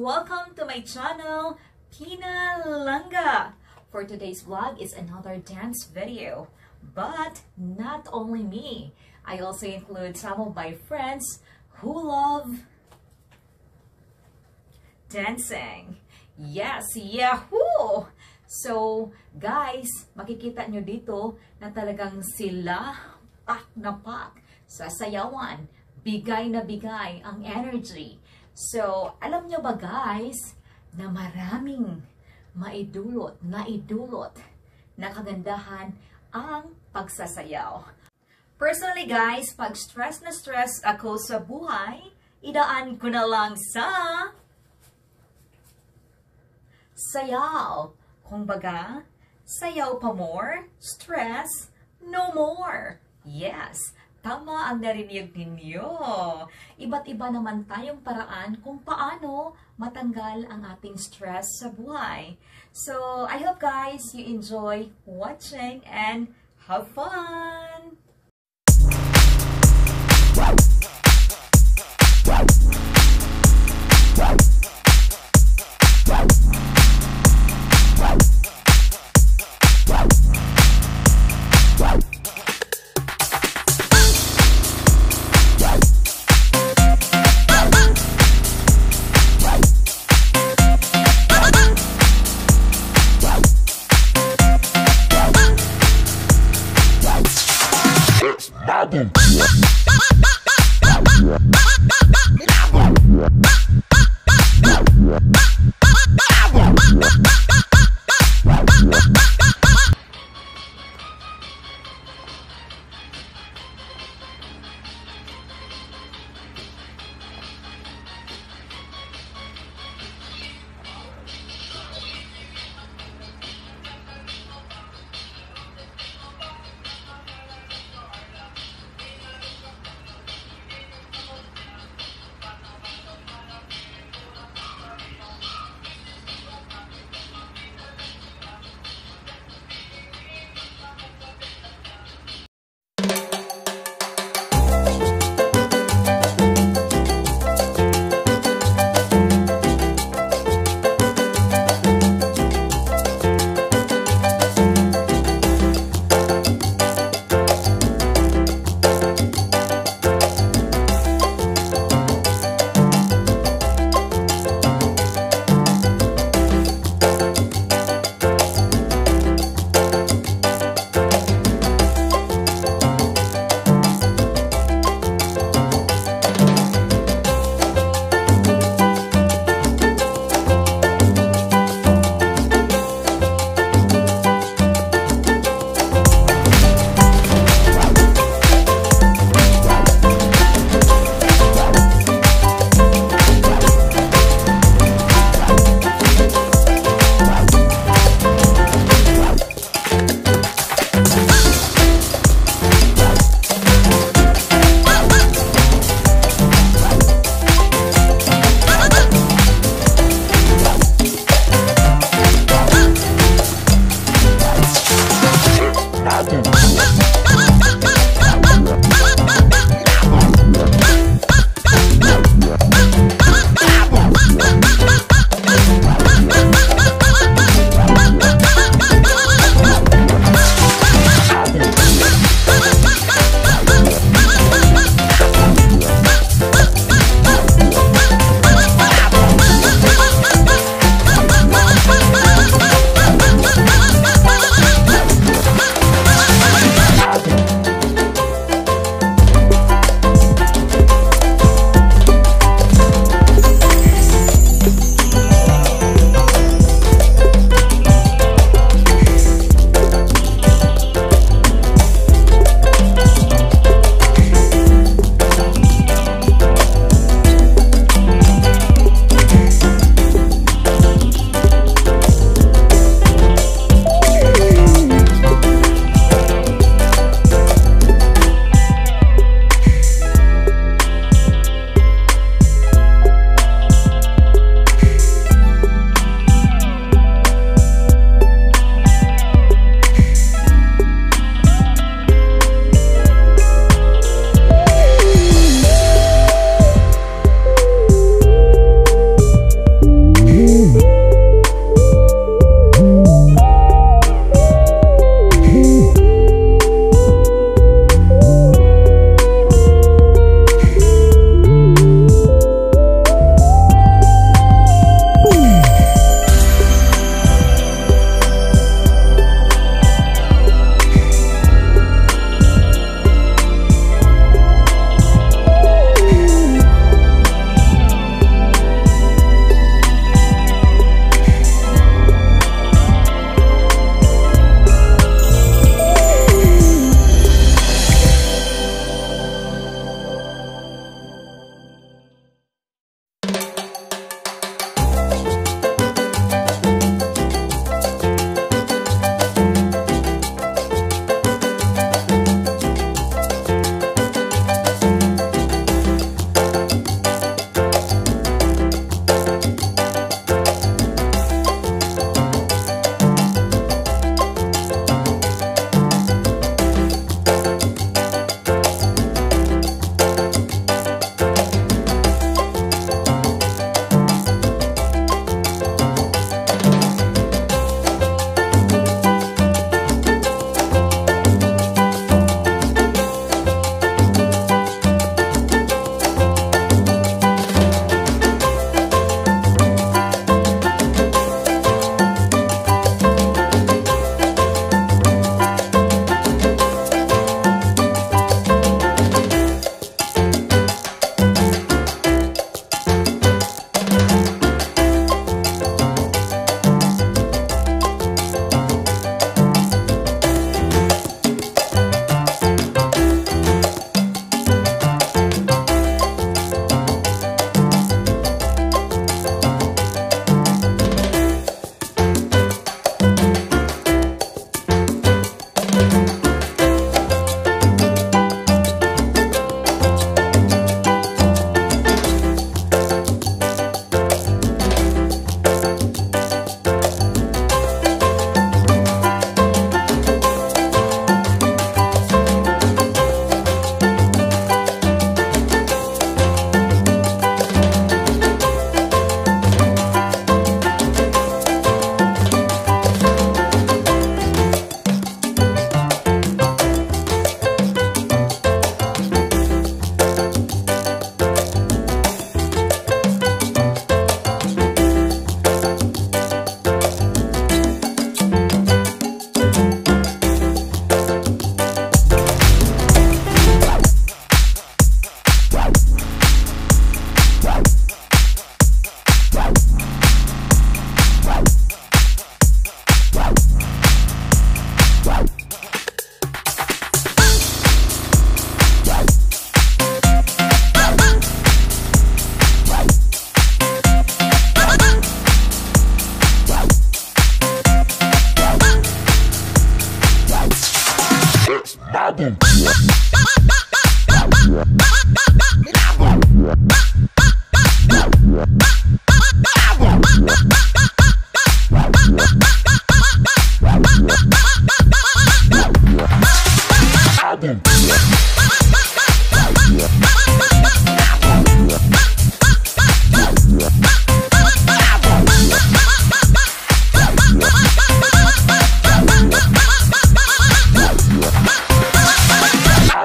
Welcome to my channel, Pina Langa. For today's vlog is another dance video. But not only me. I also include some of my friends who love dancing. Yes, yahoo! So, guys, makikita nyo dito na talagang sila pak na pak sa sayawan. Bigay na bigay ang energy. So, alam nyo ba guys, na maraming maidulot, naidulot na kagandahan ang pagsasayaw. Personally guys, pag stress na stress ako sa buhay, idaan ko na lang sa sayaw. Kung baga, sayaw pa more, stress, no more. Yes, tama ang narinig ninyo. Iba't iba naman tayong paraan kung paano matanggal ang ating stress sa buhay. So, I hope guys you enjoy watching and have fun! problem. Problem.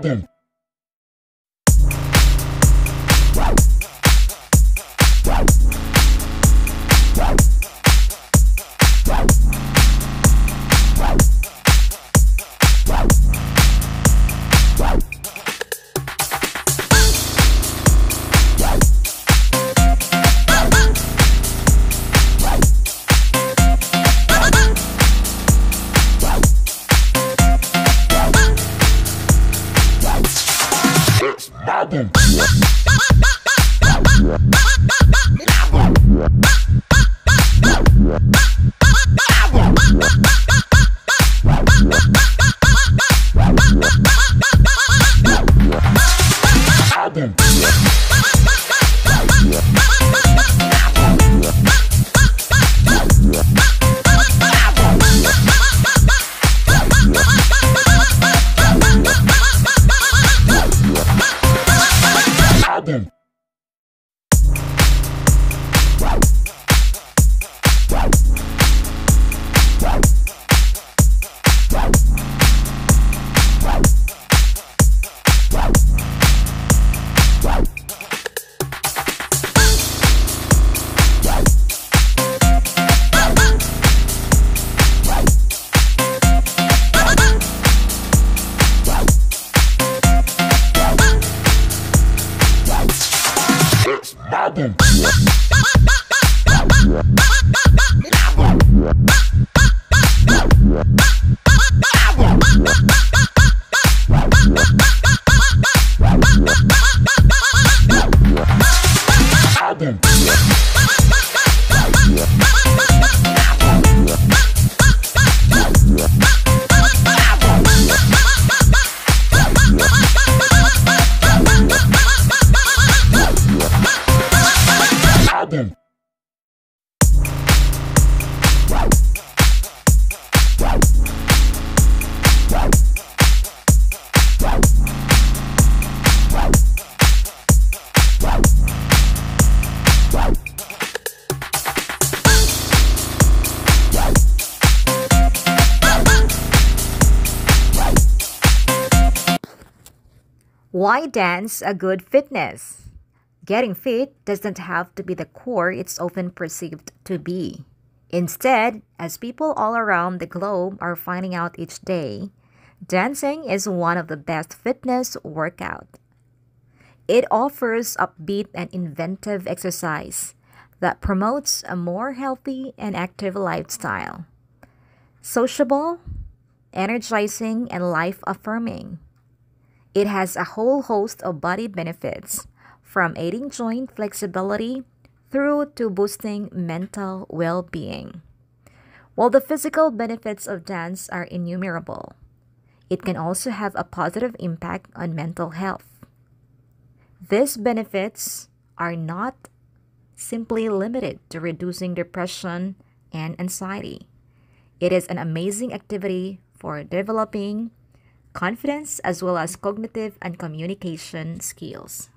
problem. Boom. Why dance a good fitness? Getting fit doesn't have to be the core it's often perceived to be. Instead, as people all around the globe are finding out each day, dancing is one of the best fitness workout. It offers upbeat and inventive exercise that promotes a more healthy and active lifestyle. Sociable, energizing, and life affirming. It has a whole host of body benefits, from aiding joint flexibility through to boosting mental well being. While the physical benefits of dance are innumerable, it can also have a positive impact on mental health. These benefits are not simply limited to reducing depression and anxiety. It is an amazing activity for developing confidence as well as cognitive and communication skills.